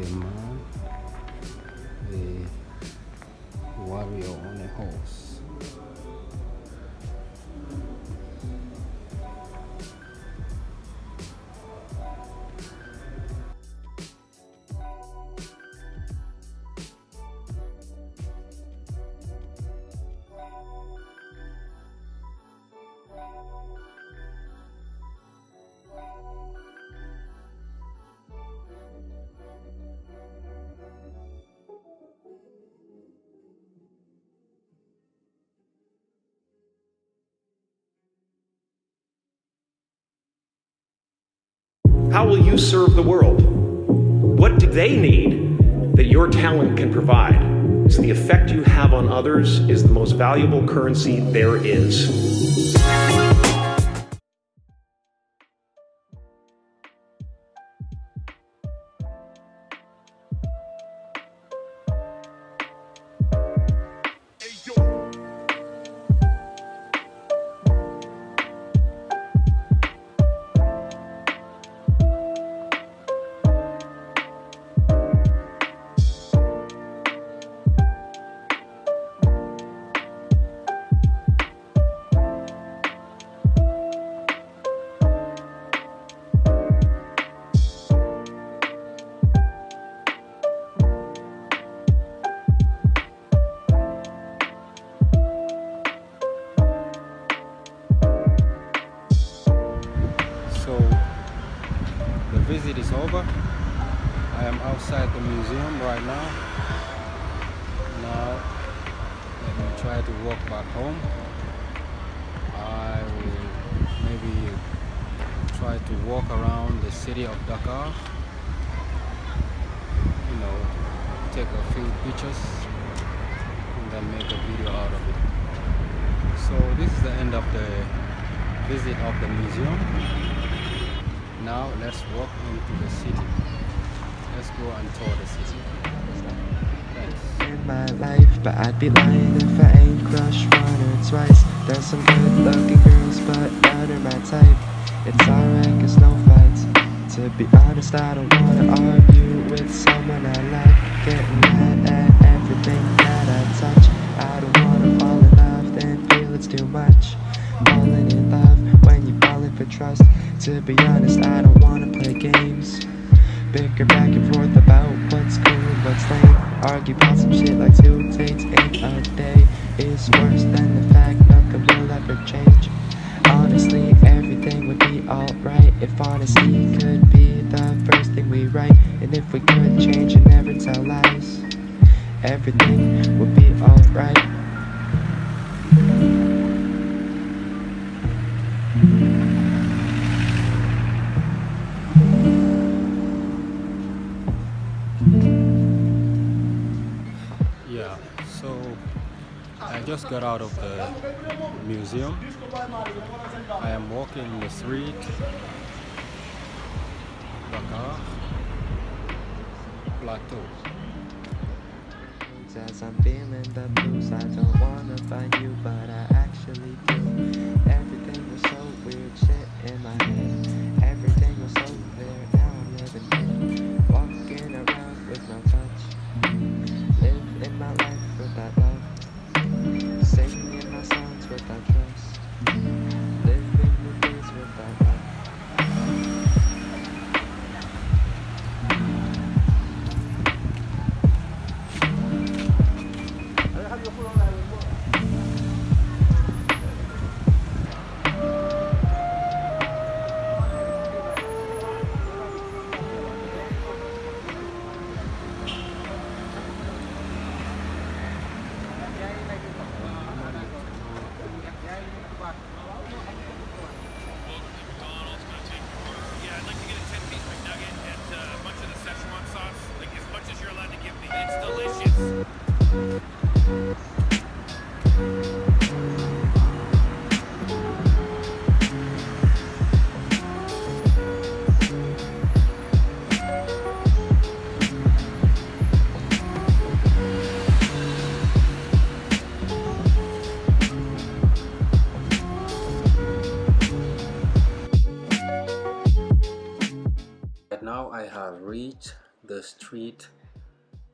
is a man, a warrior on a horse. How will you serve the world? What do they need that your talent can provide? So the effect you have on others is the most valuable currency there is. Visit is over. I am outside the museum right now. Now let me try to walk back home. I will maybe try to walk around the city of Dakar. You know, take a few pictures and then make a video out of it. So this is the end of the visit of the museum. Now let's walk into the city. Let's go and tour the city. In my life, but I'd be lying if I ain't crushed one or twice. There's some good looking girls, but none are my type. It's alright, cause no fights. To be honest, I don't wanna argue with someone I like. Getting mad at everything that I touch. For trust. To be honest, I don't wanna play games. Bicker back and forth about what's cool what's lame. Argue about some shit like two dates in a day is worse than the fact nothing will ever change. Honestly, everything would be alright if honesty could be the first thing we write. And if we could change and never tell lies, everything would be alright. Just got out of the museum. I am walking the street. Dakar Plateau. As I'm feeling the blues, I don't wanna find you, but I actually do. Everything was so weird, shit in my head. Street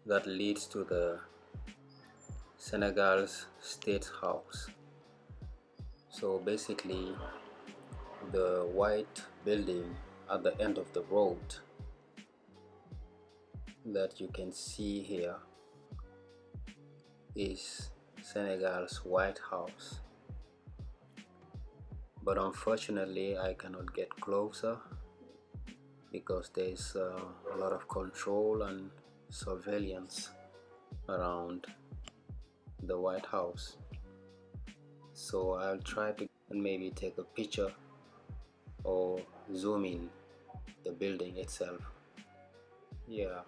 that leads to the Senegal's State House. So basically, the white building at the end of the road that you can see here is Senegal's White House but unfortunately I cannot get closer because there's uh, a lot of control and surveillance around the White House. So I'll try to maybe take a picture or zoom in the building itself. Yeah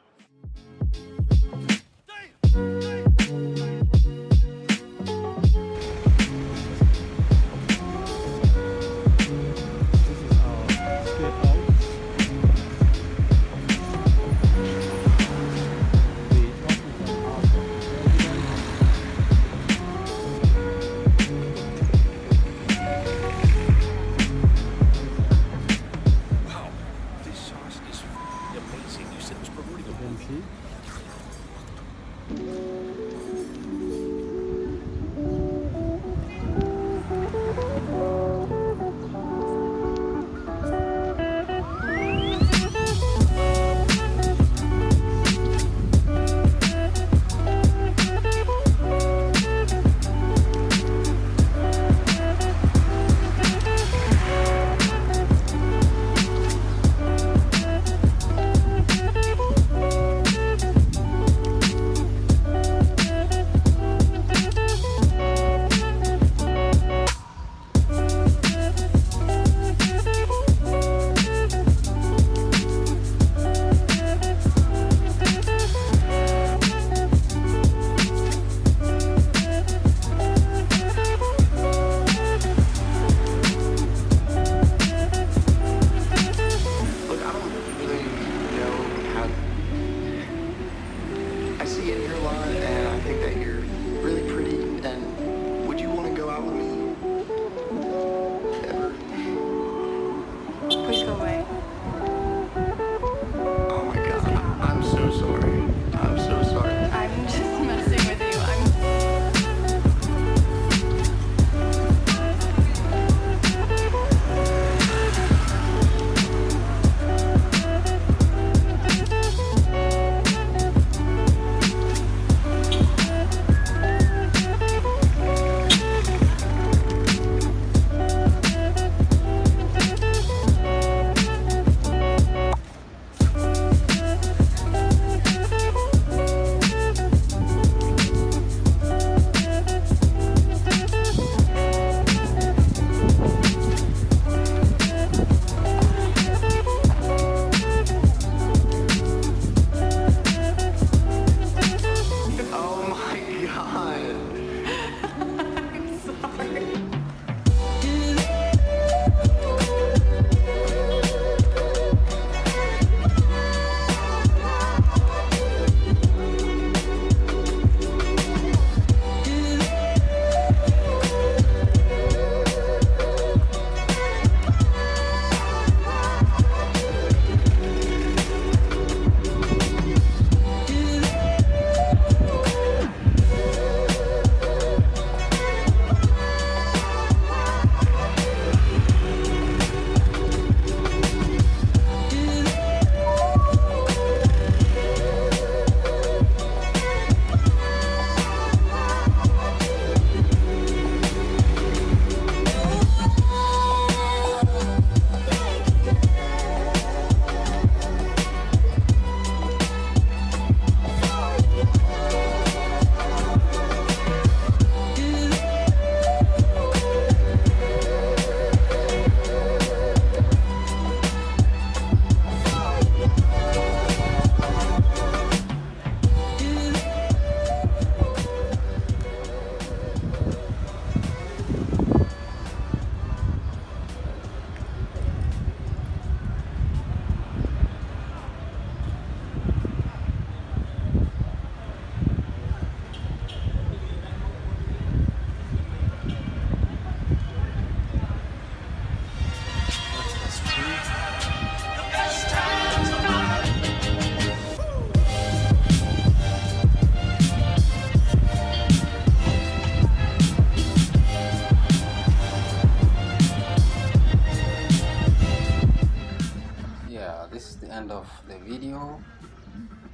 end of the video.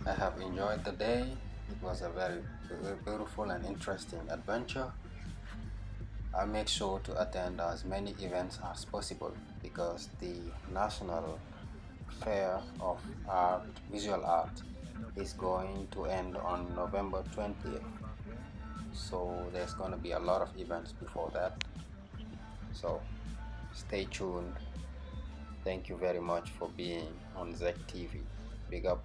I have enjoyed the day. It was a very beautiful and interesting adventure. I make sure to attend as many events as possible because the National Fair of Art, Visual Art is going to end on November 20th so there's going to be a lot of events before that. So stay tuned thank you very much for being on ZECC TV big up